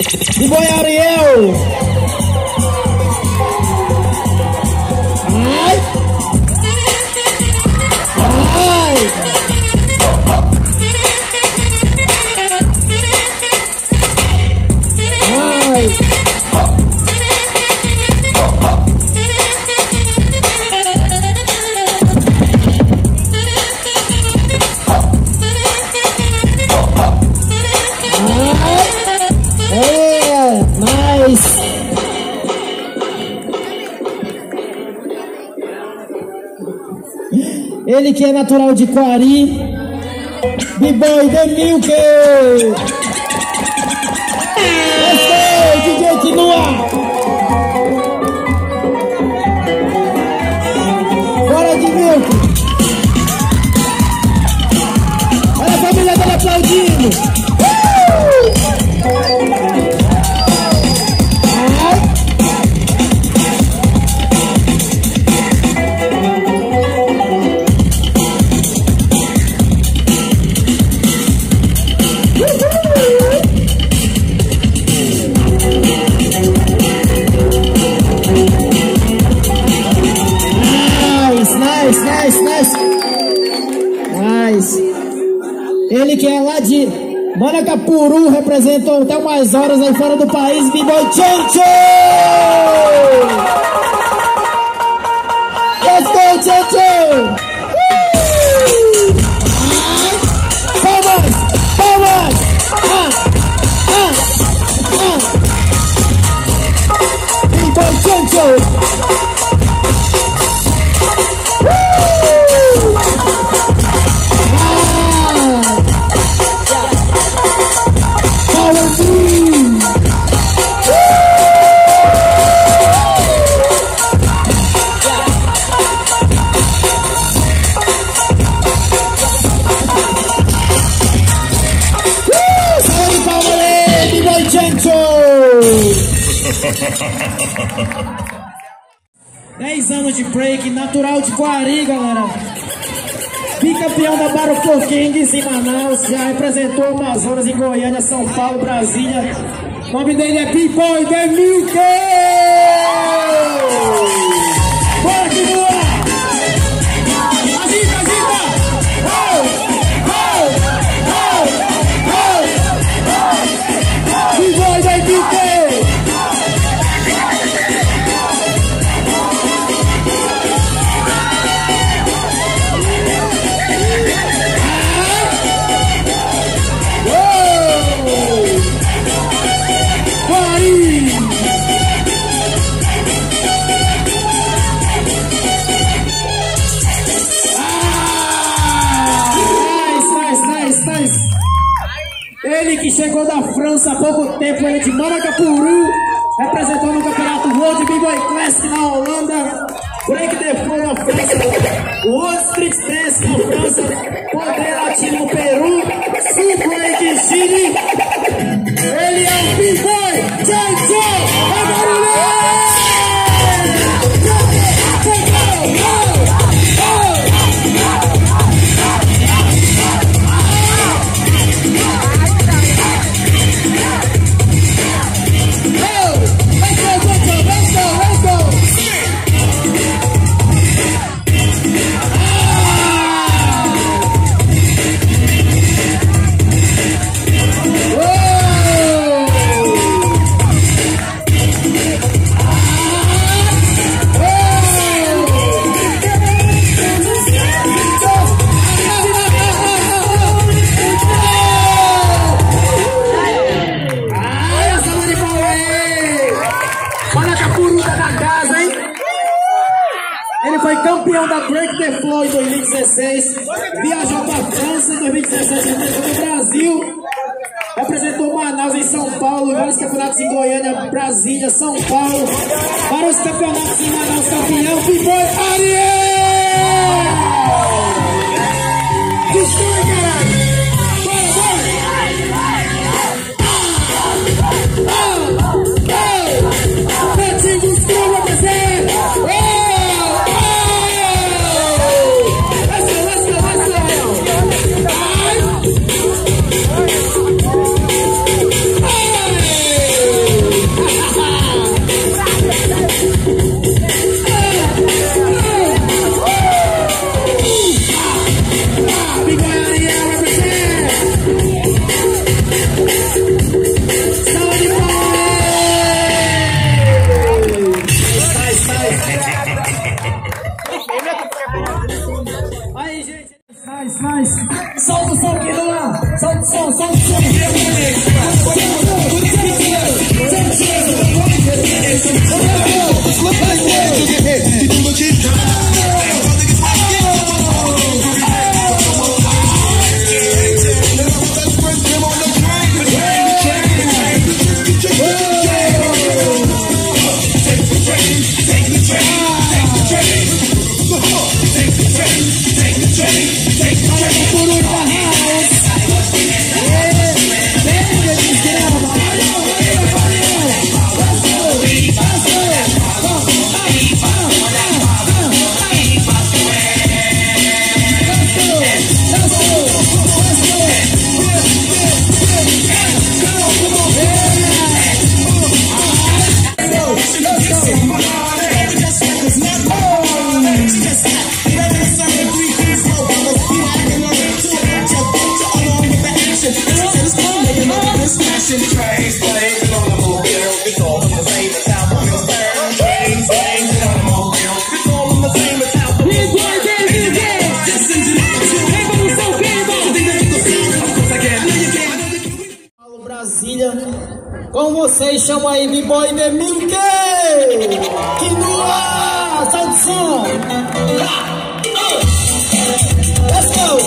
E Boi Ele que é natural de Quari, B-Boy The que é lá de Manacapuru, representou até umas horas aí fora do país, B-Boy Chancho! Natural de Guari, galera. Bicampeão da Battle Kings em Manaus, já representou Amazonas em Goiânia, São Paulo, Brasília. O nome dele é B-Boy The Milk! Bora que! Ele que chegou da França há pouco tempo, ele de Manacapuru, representando o campeonato World Big Boy Classic na Holanda, Break the Flow na França, World Street Dance na França, Poder Latino no Peru, Sul Break Chile. Ele é o Big Boy Chancho! É barulho! Campeão da Break the Flow em 2016, viajou para a França em 2017, representou o Brasil, representou Manaus em São Paulo, vários campeonatos em Goiânia, Brasília, São Paulo, vários campeonatos em Manaus, campeão, B-Boy Ariel! Because Com vocês, chama aí B-Boy The Milk! Que no ar! Salve som! Let's go!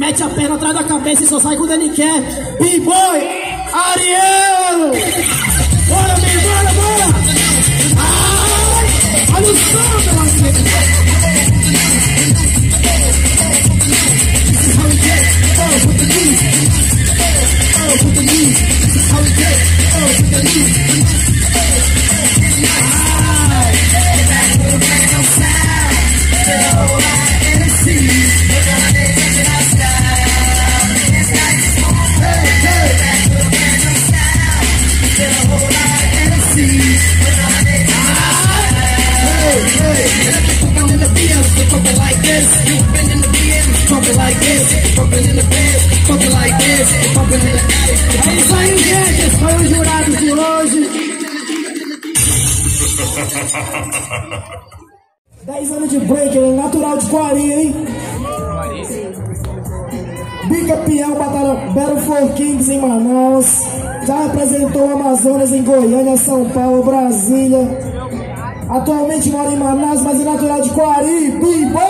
Mete a perna atrás da cabeça e só sai quando ele quer. B-Boy Ariel! Bora, bem, bora, bora! Ai, olha o som, meu amigo! É isso aí, gente. Esse foi o jurado de hoje. 10 anos de break, é natural de Coari, hein? Bicampeão Batalha Battle for Kings em Manaus. Já representou o Amazonas em Goiânia, São Paulo, Brasília. Atualmente mora em Manaus, mas é natural de Coari. B-Boy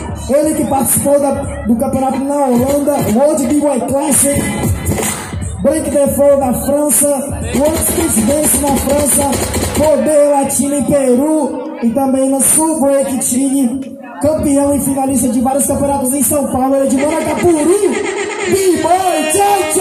Yeah! Permite! participou da, do campeonato na Holanda, World B-Boy Classic, Break the Floor na França, World Street Dance na França, Poder Latino em Peru e também no Sul Break Team, campeão e finalista de vários campeonatos em São Paulo, ele é de Maracapuru, B-Boy Tchau Tchau!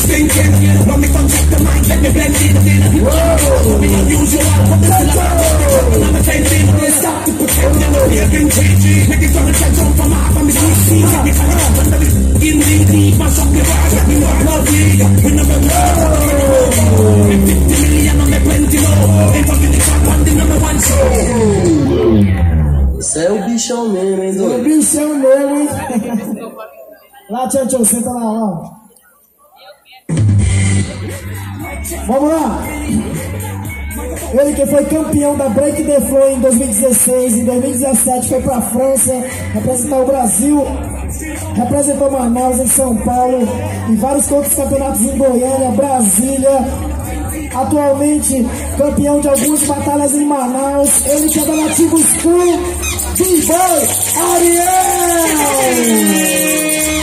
It's thinking. When me contract the mic, let me blend it in. Whoa. Me unusual, but this is like I'm attending. Stop to pretend you know you've been changing. Make it gonna try jump from off of me sweet. Make me come up under. In the deep, mash up the bars, let me know I love you. We never know. 50 million on me plenty low. Ain't fucking the top one, the number one show. Você é o bichão mesmo, hein, O doido? bichão mesmo, hein? Lá, tchau, tchau, senta lá, ó. Vamos lá. Ele que foi campeão da Break the Flow em 2016, em 2017 foi pra França, representar o Brasil, representou Manaus em São Paulo e vários outros campeonatos em Goiânia, Brasília. Atualmente campeão de algumas batalhas em Manaus, ele que é da Nativo School, Ariel! Ariel!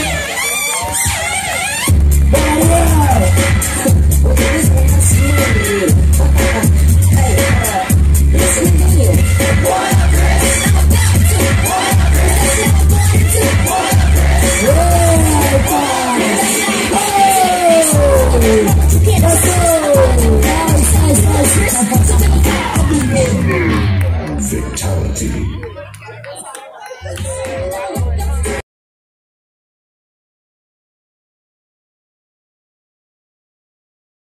Listen.